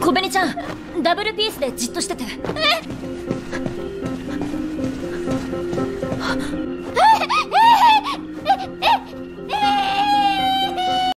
小紅ちゃんダブルピースでじっとしてて。え